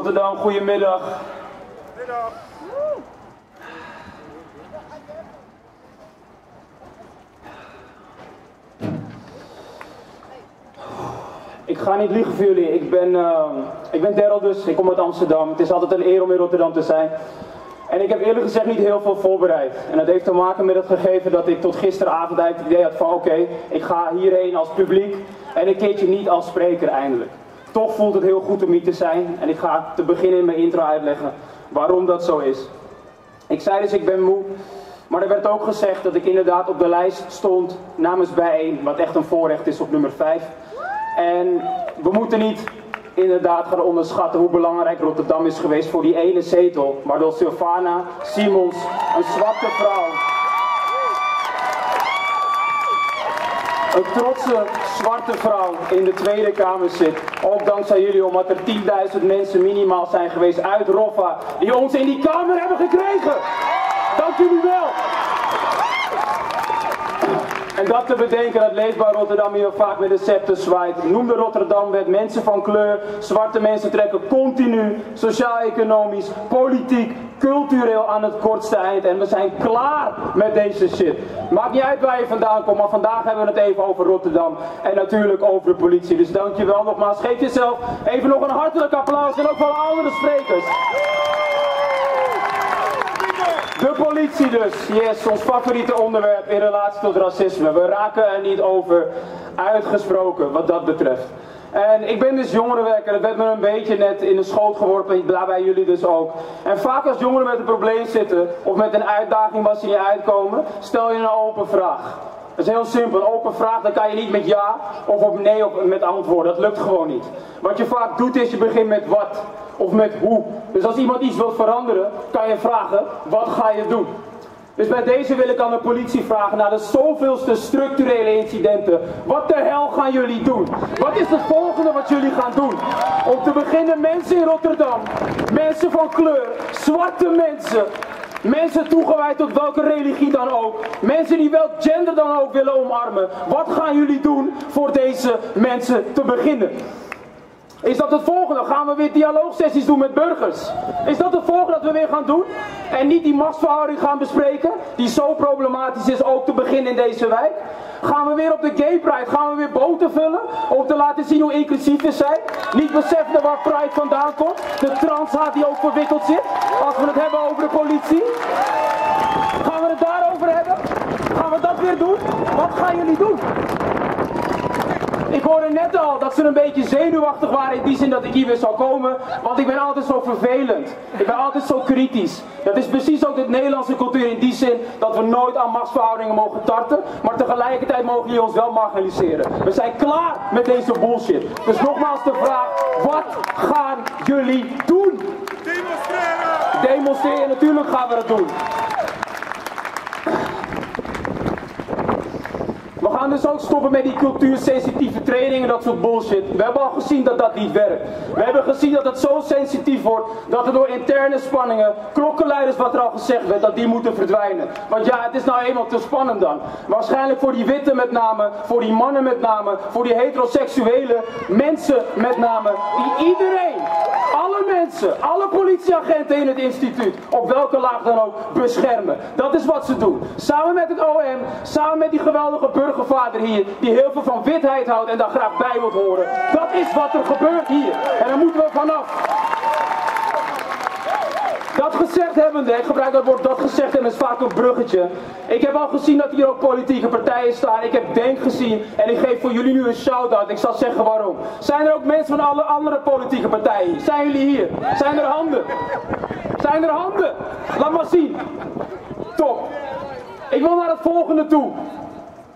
Rotterdam, goedemiddag. Ik ga niet liegen voor jullie. Ik ben, uh, ik ben Daryl dus. Ik kom uit Amsterdam. Het is altijd een eer om in Rotterdam te zijn. En ik heb eerlijk gezegd niet heel veel voorbereid. En dat heeft te maken met het gegeven dat ik tot gisteravond eigenlijk het idee had van oké, ik ga hierheen als publiek en een keertje niet als spreker eindelijk. Toch voelt het heel goed om hier te zijn en ik ga te beginnen in mijn intro uitleggen waarom dat zo is. Ik zei dus ik ben moe, maar er werd ook gezegd dat ik inderdaad op de lijst stond namens bijeen, wat echt een voorrecht is op nummer 5. En we moeten niet inderdaad gaan onderschatten hoe belangrijk Rotterdam is geweest voor die ene zetel, waardoor Sylvana Simons, een zwarte vrouw, een trotse zwarte vrouw in de Tweede Kamer zit. Ook dankzij jullie, omdat er 10.000 mensen minimaal zijn geweest uit Roffa, die ons in die Kamer hebben gekregen. Dank jullie wel. En dat te bedenken dat Leefbaar Rotterdam hier vaak met de scepter zwaait. Noem de Rotterdamwet, mensen van kleur, zwarte mensen trekken continu, sociaal-economisch, politiek, cultureel aan het kortste eind. En we zijn klaar met deze shit. Maakt niet uit waar je vandaan komt, maar vandaag hebben we het even over Rotterdam. En natuurlijk over de politie. Dus dankjewel nogmaals. Geef jezelf even nog een hartelijk applaus en ook van andere sprekers. De politie dus, yes, ons favoriete onderwerp in relatie tot racisme. We raken er niet over uitgesproken wat dat betreft. En ik ben dus jongerenwerker, dat werd me een beetje net in de schoot geworpen, daarbij jullie dus ook. En vaak als jongeren met een probleem zitten, of met een uitdaging waar ze niet uitkomen, stel je een open vraag. Dat is heel simpel. Open vraag, dan kan je niet met ja of op nee of met antwoord. Dat lukt gewoon niet. Wat je vaak doet is, je begint met wat of met hoe. Dus als iemand iets wil veranderen, kan je vragen, wat ga je doen? Dus bij deze wil ik aan de politie vragen naar de zoveelste structurele incidenten. Wat de hel gaan jullie doen? Wat is het volgende wat jullie gaan doen? Om te beginnen mensen in Rotterdam, mensen van kleur, zwarte mensen, Mensen toegewijd tot welke religie dan ook. Mensen die welk gender dan ook willen omarmen. Wat gaan jullie doen voor deze mensen te beginnen? Is dat het volgende? Gaan we weer dialoogsessies doen met burgers? Is dat het volgende dat we weer gaan doen? En niet die machtsverhouding gaan bespreken, die zo problematisch is ook te beginnen in deze wijk? Gaan we weer op de gay pride, gaan we weer boten vullen om te laten zien hoe inclusief we zijn? Niet beseffen waar pride vandaan komt, de transhaat die ook verwikkeld zit, als we het hebben over de politie? Gaan we het daarover hebben? Gaan we dat weer doen? Wat gaan jullie doen? Ik hoorde net al dat ze een beetje zenuwachtig waren in die zin dat ik hier weer zou komen. Want ik ben altijd zo vervelend. Ik ben altijd zo kritisch. Dat is precies ook de Nederlandse cultuur in die zin dat we nooit aan machtsverhoudingen mogen tarten. Maar tegelijkertijd mogen jullie ons wel marginaliseren. We zijn klaar met deze bullshit. Dus nogmaals de vraag, wat gaan jullie doen? Demonstreren! Demonstreren, natuurlijk gaan we dat doen. Stoppen met die cultuursensitieve trainingen en dat soort bullshit. We hebben al gezien dat dat niet werkt. We hebben gezien dat het zo sensitief wordt dat er door interne spanningen, klokkenluiders wat er al gezegd werd, dat die moeten verdwijnen. Want ja, het is nou eenmaal te spannend dan. Waarschijnlijk voor die witte met name, voor die mannen met name, voor die heteroseksuele mensen met name, die iedereen, alle politieagenten in het instituut, op welke laag dan ook, beschermen. Dat is wat ze doen. Samen met het OM, samen met die geweldige burgervader hier, die heel veel van witheid houdt en daar graag bij wilt horen. Dat is wat er gebeurt hier. En daar moeten we vanaf. Dat gezegd hebbende, ik gebruik dat woord dat gezegd hebben, is vaak een bruggetje. Ik heb al gezien dat hier ook politieke partijen staan. Ik heb Denk gezien en ik geef voor jullie nu een shout-out. Ik zal zeggen waarom. Zijn er ook mensen van alle andere politieke partijen? Zijn jullie hier? Zijn er handen? Zijn er handen? Laat maar zien. Top. Ik wil naar het volgende toe.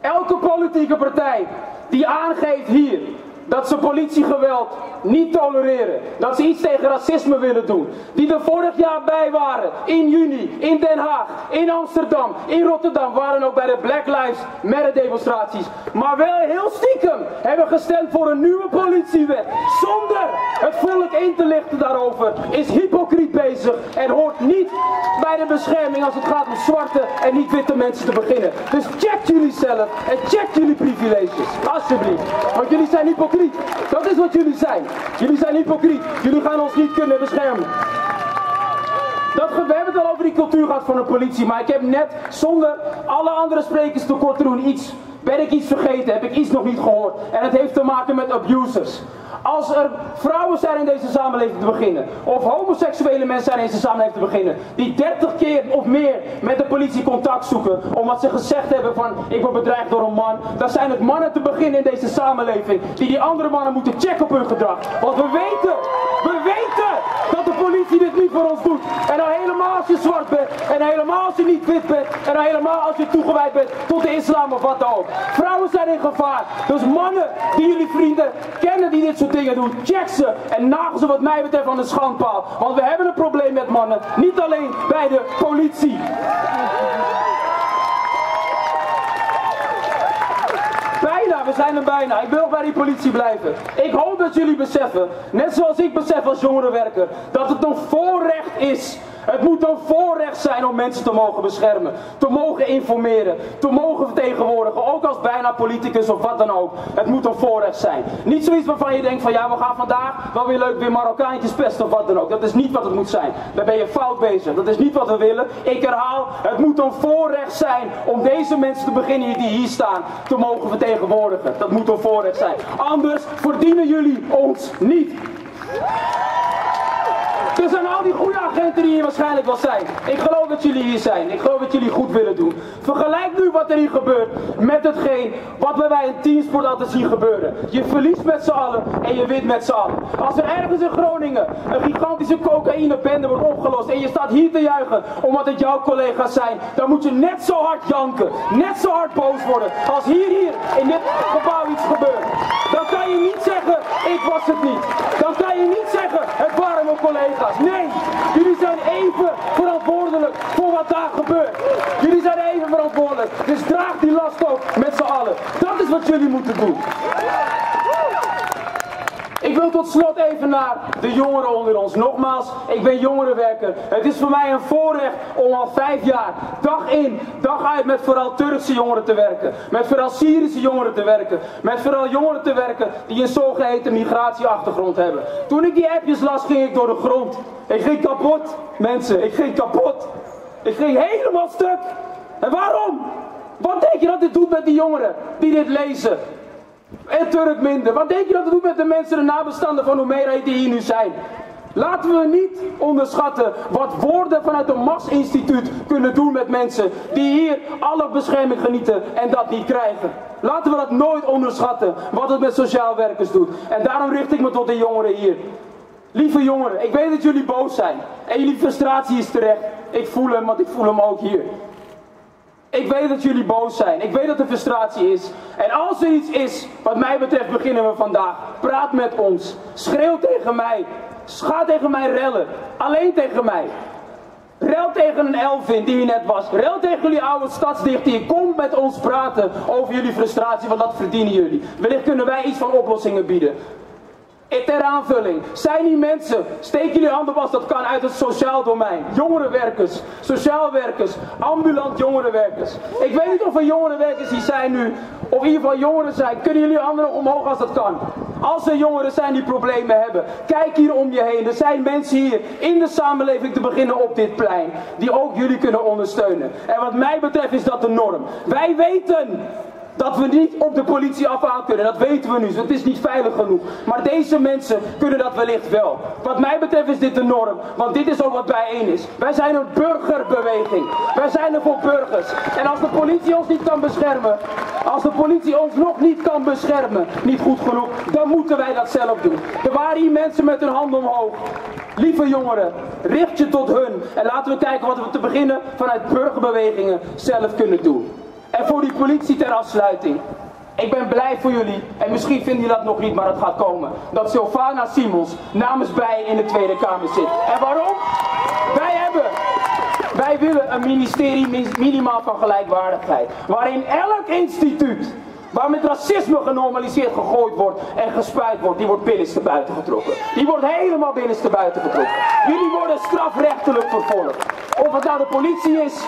Elke politieke partij die aangeeft hier dat ze politiegeweld niet tolereren. Dat ze iets tegen racisme willen doen. Die er vorig jaar bij waren. In juni, in Den Haag, in Amsterdam, in Rotterdam. Waren ook bij de Black Lives Matter demonstraties. Maar wel heel stiekem hebben gestemd voor een nieuwe politiewet. Zonder het volk in te lichten daarover. Is hypocriet bezig. En hoort niet bij de bescherming als het gaat om zwarte en niet witte mensen te beginnen. Dus check jullie zelf en check jullie privileges. Jullie zijn hypocriet. Dat is wat jullie zijn. Jullie zijn hypocriet. Jullie gaan ons niet kunnen beschermen. Dat, we hebben het al over die cultuur gehad van de politie, maar ik heb net zonder alle andere sprekers te doen iets. Ben ik iets vergeten? Heb ik iets nog niet gehoord? En het heeft te maken met abusers. Als er vrouwen zijn in deze samenleving te beginnen, of homoseksuele mensen zijn in deze samenleving te beginnen, die 30 keer of meer met de politie contact zoeken, omdat ze gezegd hebben van ik word bedreigd door een man, dan zijn het mannen te beginnen in deze samenleving die die andere mannen moeten checken op hun gedrag. Want we weten, we weten politie dit niet voor ons doet. En dan helemaal als je zwart bent, en helemaal als je niet wit bent, en dan helemaal als je toegewijd bent tot de islam of wat dan ook. Vrouwen zijn in gevaar. Dus mannen die jullie vrienden kennen die dit soort dingen doen, check ze en nagel ze wat mij betreft aan de schandpaal. Want we hebben een probleem met mannen, niet alleen bij de politie. Bijna, we zijn er bijna. Ik wil bij die politie blijven. Ik hoop dat jullie beseffen, net zoals ik besef als jongerenwerker, dat het een voorrecht is het moet een voorrecht zijn om mensen te mogen beschermen, te mogen informeren, te mogen vertegenwoordigen, ook als bijna politicus of wat dan ook. Het moet een voorrecht zijn. Niet zoiets waarvan je denkt van ja, we gaan vandaag wel weer leuk weer Marokkaantjes pesten of wat dan ook. Dat is niet wat het moet zijn. Daar ben je fout bezig. Dat is niet wat we willen. Ik herhaal, het moet een voorrecht zijn om deze mensen te beginnen die hier staan te mogen vertegenwoordigen. Dat moet een voorrecht zijn. Anders verdienen jullie ons niet. Er zijn al die goede agenten die hier waarschijnlijk wel zijn. Ik geloof dat jullie hier zijn. Ik geloof dat jullie goed willen doen. Vergelijk nu wat er hier gebeurt met hetgeen wat bij een teamsport altijd zien gebeuren. Je verliest met z'n allen en je wint met z'n allen. Als er ergens in Groningen een gigantische cocaïnebende wordt opgelost en je staat hier te juichen omdat het jouw collega's zijn, dan moet je net zo hard janken, net zo hard boos worden als hier, hier in dit gebouw iets gebeurt. Dan kan je niet zeggen, ik was het niet. Dan kan je niet zeggen, collega's. Nee, jullie zijn even verantwoordelijk voor wat daar gebeurt. Jullie zijn even verantwoordelijk. Dus draag die last ook met z'n allen. Dat is wat jullie moeten doen. Tot slot even naar de jongeren onder ons. Nogmaals, ik ben jongerenwerker. Het is voor mij een voorrecht om al vijf jaar, dag in, dag uit, met vooral Turkse jongeren te werken. Met vooral Syrische jongeren te werken. Met vooral jongeren te werken die een zogeheten migratieachtergrond hebben. Toen ik die appjes las, ging ik door de grond. Ik ging kapot, mensen. Ik ging kapot. Ik ging helemaal stuk. En waarom? Wat denk je dat dit doet met die jongeren die dit lezen? En Turk minder. Wat denk je dat het doet met de mensen, de nabestaanden van Humera die hier nu zijn? Laten we niet onderschatten wat woorden vanuit een machtsinstituut kunnen doen met mensen die hier alle bescherming genieten en dat niet krijgen. Laten we dat nooit onderschatten, wat het met sociaal werkers doet. En daarom richt ik me tot de jongeren hier. Lieve jongeren, ik weet dat jullie boos zijn. En jullie frustratie is terecht. Ik voel hem, want ik voel hem ook hier. Ik weet dat jullie boos zijn. Ik weet dat er frustratie is. En als er iets is, wat mij betreft, beginnen we vandaag. Praat met ons. Schreeuw tegen mij. Ga tegen mij rellen. Alleen tegen mij. Rel tegen een Elvin die hier net was. Rel tegen jullie oude stadsdichter. Kom met ons praten over jullie frustratie, want dat verdienen jullie. Wellicht kunnen wij iets van oplossingen bieden. Ter aanvulling, zijn die mensen, steek jullie handen als dat kan uit het sociaal domein. Jongerenwerkers, sociaal werkers, ambulant jongerenwerkers. Ik weet niet of er jongerenwerkers hier zijn nu, of in ieder geval jongeren zijn. Kunnen jullie handen nog omhoog als dat kan? Als er jongeren zijn die problemen hebben, kijk hier om je heen. Er zijn mensen hier in de samenleving te beginnen op dit plein, die ook jullie kunnen ondersteunen. En wat mij betreft is dat de norm. Wij weten dat we niet op de politie afhaal kunnen, dat weten we nu, het is niet veilig genoeg. Maar deze mensen kunnen dat wellicht wel. Wat mij betreft is dit de norm, want dit is ook wat bijeen is. Wij zijn een burgerbeweging. Wij zijn er voor burgers. En als de politie ons niet kan beschermen, als de politie ons nog niet kan beschermen, niet goed genoeg, dan moeten wij dat zelf doen. Er waren hier mensen met hun handen omhoog. Lieve jongeren, richt je tot hun en laten we kijken wat we te beginnen vanuit burgerbewegingen zelf kunnen doen. En voor die politie ter afsluiting. Ik ben blij voor jullie, en misschien vinden jullie dat nog niet, maar het gaat komen. Dat Sylvana Simons namens bij in de Tweede Kamer zit. En waarom? Wij hebben, wij willen een ministerie minimaal van gelijkwaardigheid. Waarin elk instituut waar met racisme genormaliseerd gegooid wordt en gespuit wordt, die wordt binnenste buiten getrokken. Die wordt helemaal binnenste buiten getrokken. Jullie worden strafrechtelijk vervolgd. Of het nou de politie is,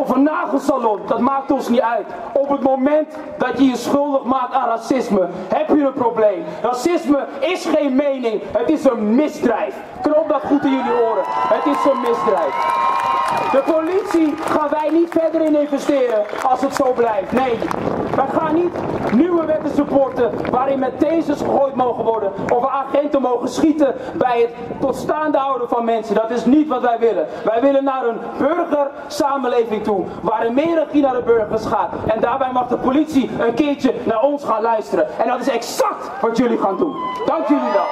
of een nagelsalon, dat maakt ons niet uit. Op het moment dat je je schuldig maakt aan racisme, heb je een probleem. Racisme is geen mening, het is een misdrijf. Knoop dat goed in jullie oren. Het is een misdrijf. De politie gaan wij niet verder in investeren als het zo blijft. Nee, wij gaan niet nieuwe wetten supporten waarin met tasers gegooid mogen worden of agenten mogen schieten bij het tot staande houden van mensen. Dat is niet wat wij willen. Wij willen naar een burgersamenleving toe waarin meer regie naar de burgers gaat. En daarbij mag de politie een keertje naar ons gaan luisteren. En dat is exact wat jullie gaan doen. Dank jullie wel.